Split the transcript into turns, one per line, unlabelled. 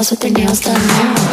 girls with their nails.